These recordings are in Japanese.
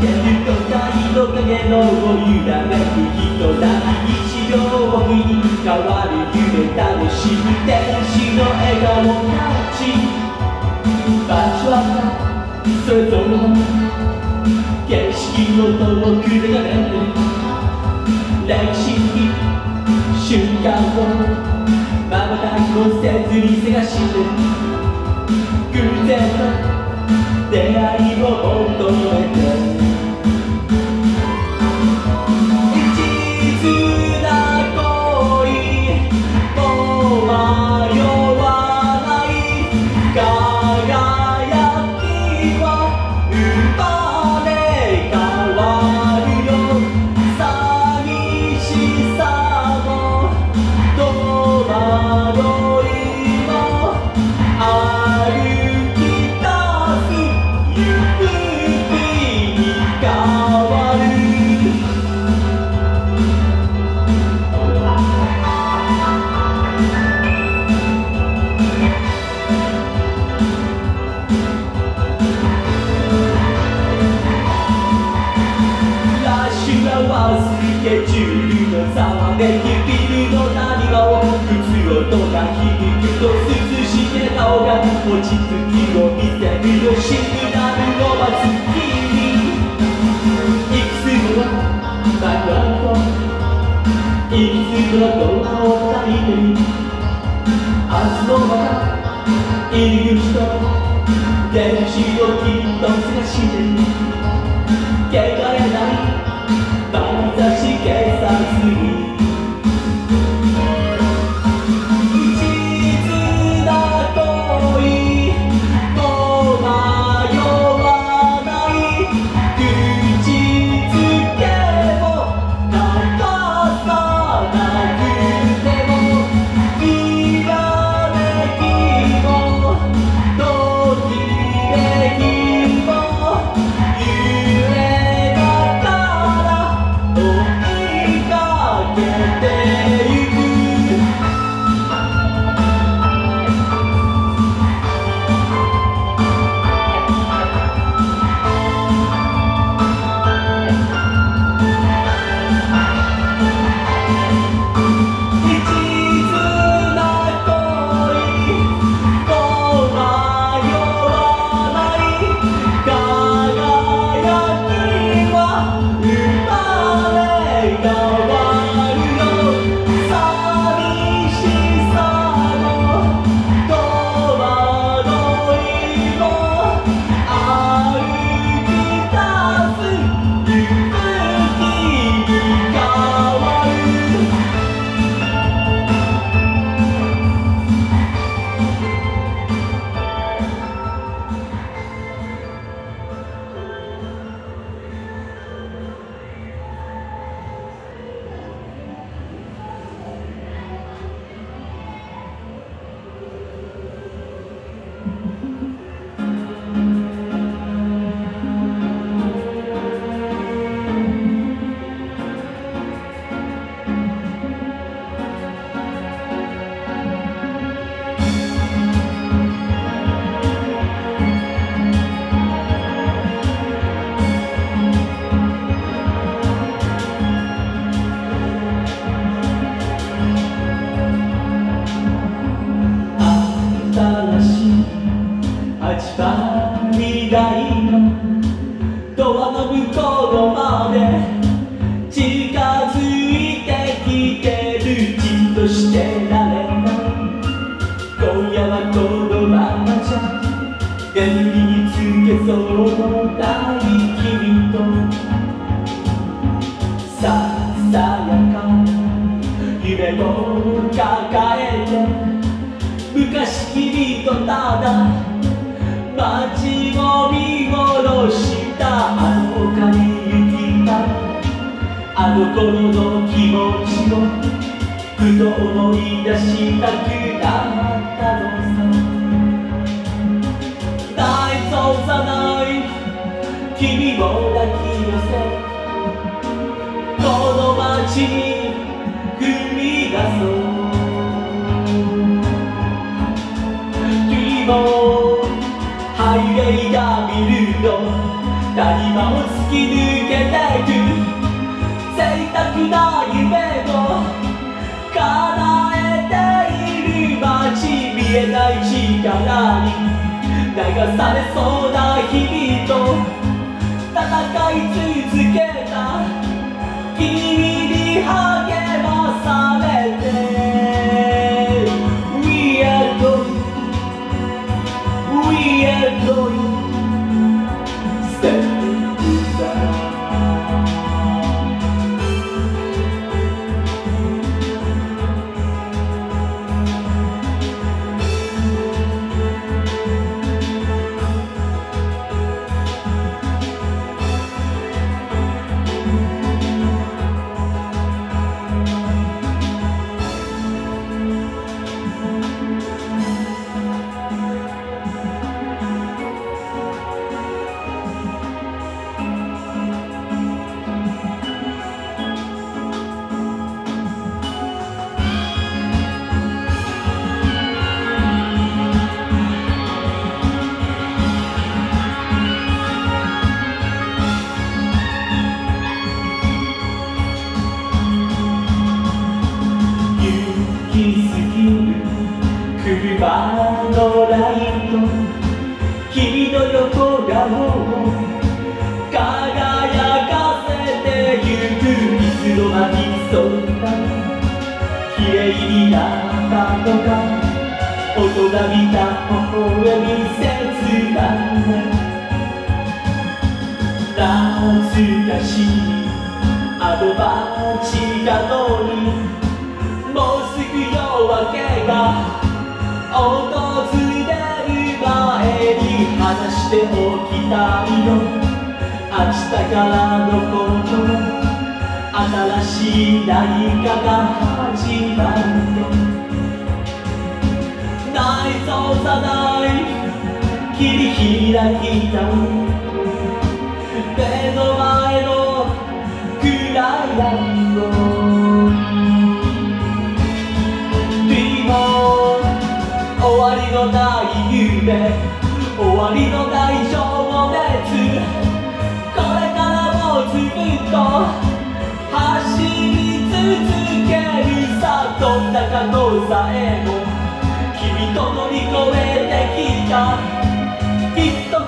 てる都会の影の揺らめく人だ日常をに変わる夢楽しむ天使の笑顔たち場所はそれぞれの景色を遠くで眺める歴史的瞬間をまばたきもせずに探して偶然の出会いを求めてな音が響くと涼しげ顔が落ち着きを見せるよシグナルを待つ君いくつものバックアウトいくつもの動画を抱いて明日のまた入り口と出とただ街を見下ろしたあの丘に行きたあの頃の気持ちをふと思い出したくなったのさ。大そうさない君を抱き寄せ。この街にき抜けてく贅沢な夢を叶えている街見えない力に流されそうな日々と戦い続けた君にのライト君の横顔を輝かせてゆくいつの間にそんな綺麗になったのか大人びた微笑み切ない懐かしいアドバンチなのにもうすぐ夜明けが訪れる前に話しておきたいの。明日からのこと新しい何かが始まるの内臓さない切り開いた夢終わりのない情熱。これからもずっと走り続けるさどんな可能さえも。君と乗り越えてきた。きっと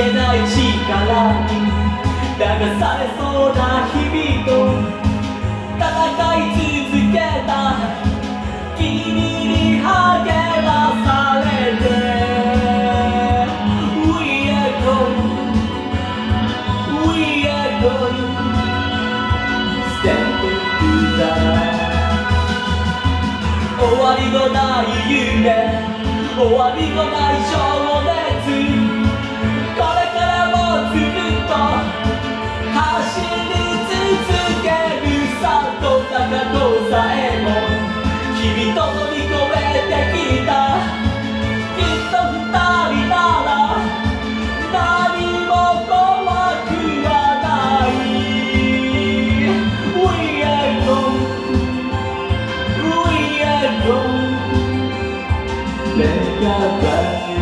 言えない力に流されそうな日々と戦い続けた君に励まされ Let